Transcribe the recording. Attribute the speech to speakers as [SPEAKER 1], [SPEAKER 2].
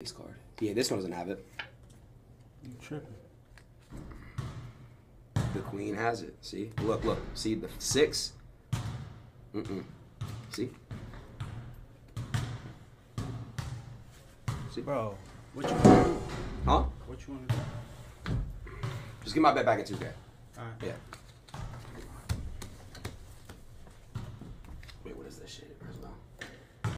[SPEAKER 1] Base card. Yeah, this one doesn't have it.
[SPEAKER 2] You tripping.
[SPEAKER 1] The queen has it. See? Look, look. See the six? Mm-mm. See? See?
[SPEAKER 2] Bro, what you want to do?
[SPEAKER 1] Huh?
[SPEAKER 2] What you want to do?
[SPEAKER 1] Just get my bet back in 2K.
[SPEAKER 2] Alright.
[SPEAKER 1] Yeah.